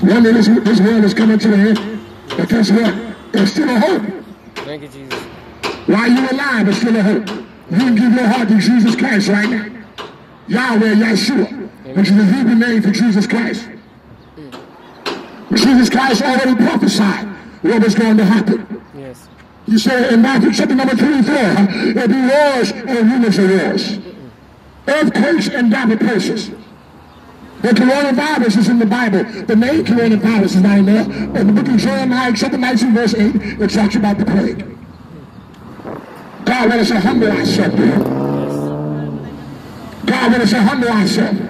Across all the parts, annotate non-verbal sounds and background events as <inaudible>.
One this, this world is coming to an end, but guess what? There's still a hope. Thank you, Jesus. While you're alive, there's still a hope. You can give your heart to Jesus Christ right now. Yahweh Yeshua, which is the Hebrew name for Jesus Christ. Jesus Christ already prophesied what was going to happen. Yes. You say in Matthew chapter number 24, there'll be wars and rumors of wars. Earthquakes and double places. The coronavirus is in the Bible. The name coronavirus is not in there. In the book of Jeremiah, chapter 19, verse 8, it talks about the plague. God, let us humble ourselves. God, let us humble ourselves.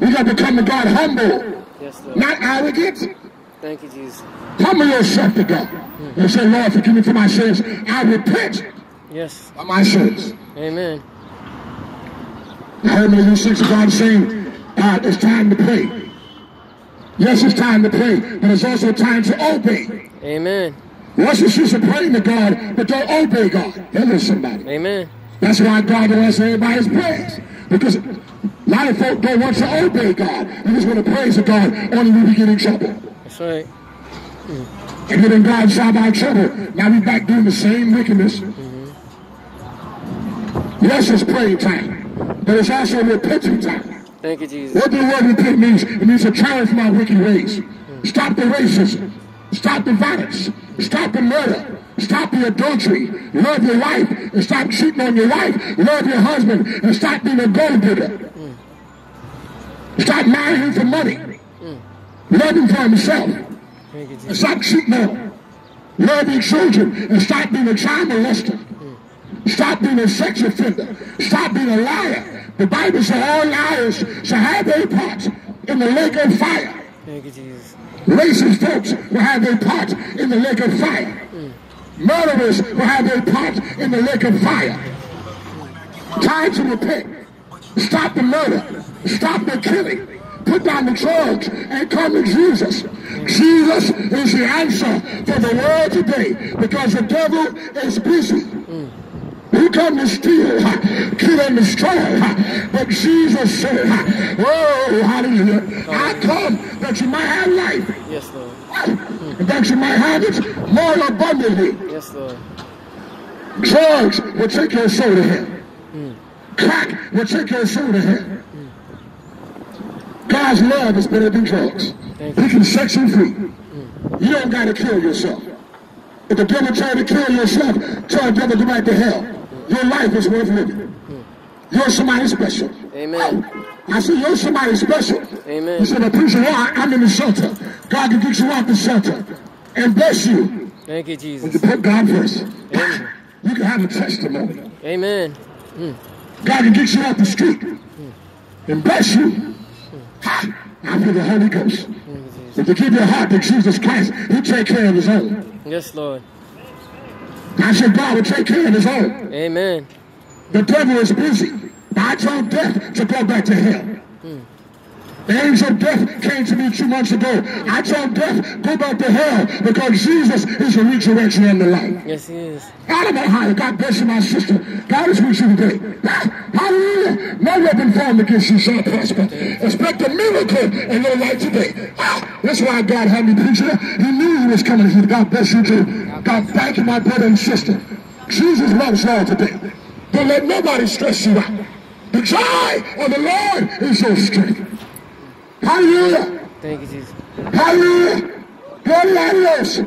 We got to come to God humble, Yes, not arrogant. Thank you, Jesus. Humble yourself to God. And say, Lord, forgive me for my sins. I repent Yes. of my sins. Amen. I heard many of you saints of God saying, uh, it's time to pray. Yes, it's time to pray, but it's also time to obey. Amen. What's the of praying to God, but don't obey God? Hello, somebody. Amen. That's why God don't answer everybody's prayers. Because a lot of folk don't want to obey God. They just want to praise God, only when we get in trouble. That's right. And then God saw our trouble. Now we back doing the same wickedness. Yes, it's praying time, but it's also repenting time. Thank you, Jesus. What the word repent means? It means to turn my wicked ways. Stop the racism. Stop the violence. Stop the murder. Stop the adultery. Love your wife and stop cheating on your wife. Love your husband and stop being a gold digger. Stop marrying him for money. Love him for himself. You, stop cheating on him. Love your children and stop being a child molester. Stop being a sex offender. Stop being a liar. The Bible says all liars shall have their part in the lake of fire. Thank you, Jesus. Racist folks will have their part in the lake of fire. Murderers will have their part in the lake of fire. Time to repent. Stop the murder. Stop the killing. Put down the drugs and come to Jesus. Jesus is the answer for the world today because the devil is busy. He come to steal, kill, and destroy. But Jesus said, Oh, hallelujah. I come that you might have life. Yes, Lord. And that you might have it more abundantly. Yes, Lord. Drugs will take your soul to hell. Hmm. Crack will take your soul to hell. God's love is better than drugs. He can set you free. Hmm. You don't got to kill yourself. If the devil tried to kill yourself, tell the devil to go back to hell. Your life is worth living. You're somebody special. Amen. I said, you're somebody special. Amen. You said, but preacher, why? I'm in the shelter. God can get you out the shelter and bless you. Thank you, Jesus. you put God first, Amen. you can have a testimony. Amen. Hmm. God can get you off the street and bless you. Ha! I feel the Holy Ghost. Thank you, Jesus. If you give your heart to Jesus Christ, He'll take care of His own. Yes, Lord. I said God will take care of His own. Amen. The devil is busy. I told death to go back to hell. Hmm. The angel of death came to me two months ago. I told death, go back to hell because Jesus is the resurrection and the life. Yes, He is. I don't know how. God bless you, my sister. God is with you today. Ah, hallelujah. No weapon formed against you shall prosper. Expect a miracle in your life today. Ah, that's why God had me preach preaching. He knew he was coming. He said, God bless you too. God, thank you, my brother and sister. Jesus loves you all today. Don't let nobody stress you out. The joy of the Lord is your strength. Hallelujah. Thank you, Jesus. Hallelujah. Glory adios.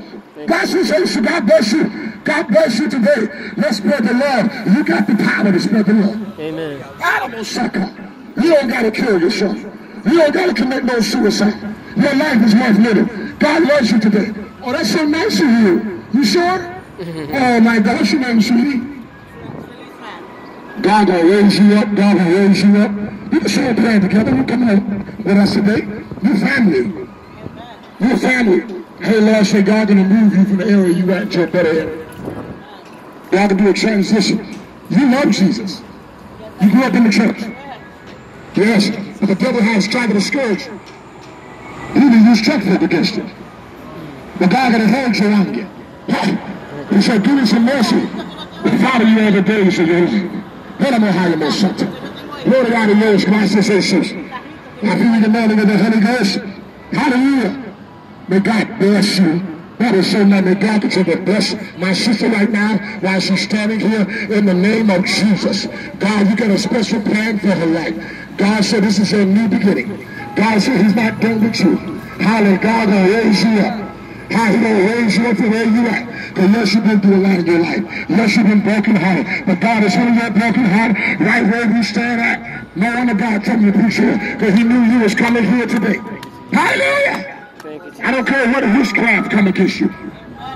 God says, God bless you. God bless you today. Let's spread the love. You got the power to spread the love. Amen. Animal sucker. You don't got to kill yourself. You don't got to commit no suicide. Your life is worth living. God loves you today. Oh, that's so nice of you. You sure? <laughs> oh my God, what's your name, sweetie? God gonna raise you up. God will raise you up. You say a prayer together. You come on with us today. You family. Your family. Hey, Lord, say God gonna move you from the area you at to a better area. God can do a transition. You love Jesus. You grew up in the church. Yes, but the devil has tried to discourage you. He even used checkbook against you. But God gonna hold you on again. He said, give me some mercy. Follow you all the days of you know something. Glory to God in yours, Christ is Jesus. I feel the morning of the Holy Ghost. Hallelujah. May God bless you. That is so much. May God continue to bless my sister right now while she's standing here in the name of Jesus. God, you got a special plan for her life. God said this is a new beginning. God said he's not done with you. Hallelujah. God will raise you up. How he gonna raise you up to where you at. Because yes, you've been through a lot in your life. Yes, you've been broken hearted. But God is healing that broken heart right where you stand at. No wonder God told me to preach here. Because he knew you was coming here today. Hallelujah. I don't care what witchcraft come against you.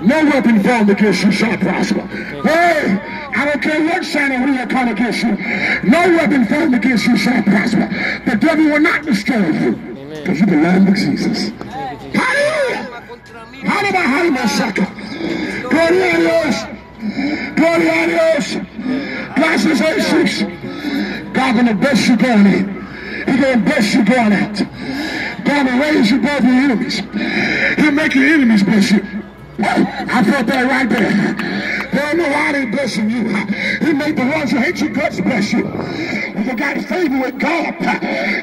No weapon formed against you shall prosper. Hey, I don't care what shining wheel come against you. No weapon formed against you shall prosper. The devil will not destroy you. Because you belong to Jesus. Hallelujah. Hallelujah. Hallelujah. Gloria a Dios. Gloria a Dios. A Jesus. God gonna bless you going in. He gonna bless you going out. God will raise you above your enemies. He'll make your enemies bless you. I felt that right there. There ain't no why they blessing you. He made the ones who hate you guts bless you. If you got favor with God,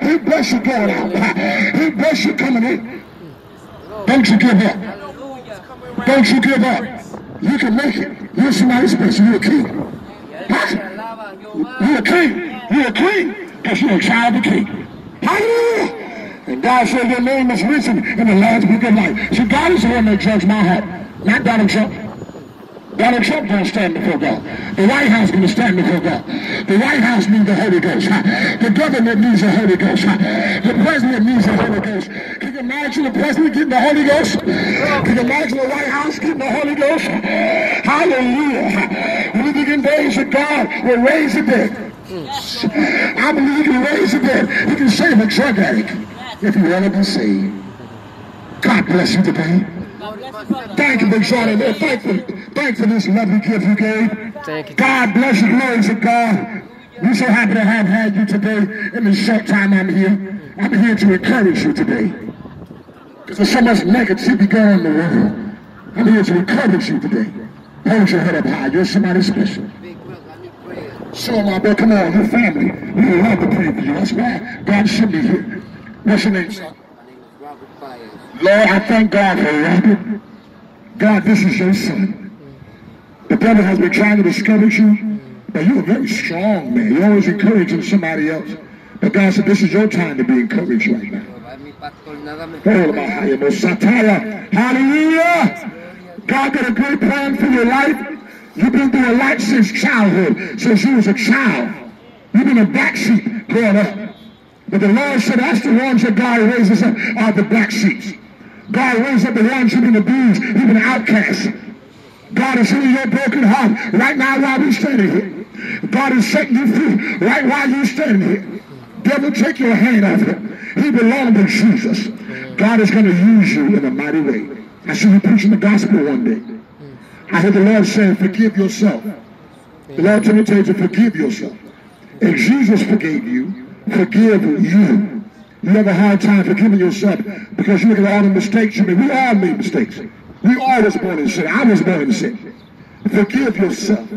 he bless you going out. He bless you coming in. Don't you give up. Don't you give up. You can make it. You're somebody special. You're a king. You're a king. You're a king because you're a child of the king. Hallelujah. And God said your name is written in the Lamb's Book of Life. See, God is the one that judges my heart, not Donald Trump. Donald Trump to stand before God. The White House going to stand before God. The White House needs the Holy Ghost. The government needs the Holy Ghost. The president needs the Holy Ghost. Can you imagine the president getting the Holy Ghost? Can you imagine the White House getting the Holy Ghost? Hallelujah. We begin days of God, will raise the dead. I believe he can raise the dead. He can save a drug addict if you want to be saved. God bless you today. Thank you, Big Sean. And thank for, thank for this lovely gift you gave. Thank you. God bless you. Glory to God. We're so happy to have had you today in the short time I'm here. I'm here to encourage you today. Because there's so much negativity going on in the world. I'm here to encourage you today. Hold your head up high. You're somebody special. So my boy, come on, your family. We would love to pray for you. That's why God sent me here. What's your name, son? Lord, I thank God for Robert. God, this is your son. Devil has been trying to discourage you, but you're a very strong man. You're always encouraging somebody else. But God said, this is your time to be encouraged right now. Oh, my higher, most satire. Hallelujah. God got a great plan for your life. You've been through a lot since childhood, since you was a child. You've been a black sheep growing up. But the Lord said, that's the ones that God raises up are the black sheep. God raises up the ones who've been abused, who've been outcast. God is healing your broken heart right now while we're standing here. God is setting you free right while you're standing here. Devil, take your hand off him. He belongs to Jesus. God is going to use you in a mighty way. I see you preaching the gospel one day. I heard the Lord saying, forgive yourself. The Lord told me to tell you to forgive yourself. If Jesus forgave you, forgive you. You have a hard time forgiving yourself because you look at all the mistakes you made. We all made mistakes. We all was born in sin. I was born in sin. Forgive yourself.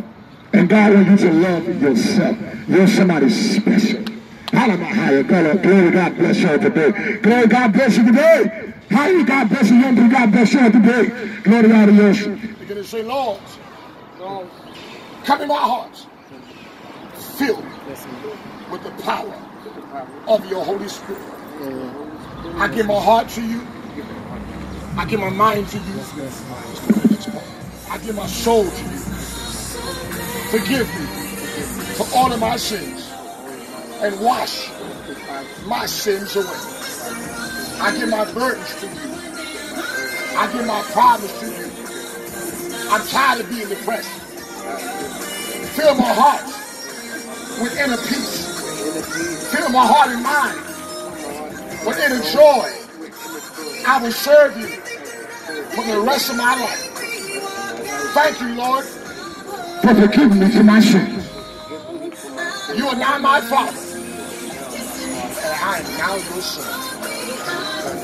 And God wants you to love yourself. You're somebody special. Hallelujah. God, glory, God bless you today. Glory, God bless you today. Hallelujah, God bless you, young people. God bless you today. Glory to Dios. You're going to say, Lord, Lord, come in my heart. Fill me with the power of your Holy Spirit. I give my heart to you. I give my mind to you. I give my soul to you. Forgive me for all of my sins and wash my sins away. I give my burdens to you. I give my problems to you. I'm tired of being depressed. Fill my heart with inner peace. Fill my heart and mind with inner joy. I will serve you for the rest of my life. Thank you, Lord, for forgiving me for my sins. You are now my father, and I am now your son.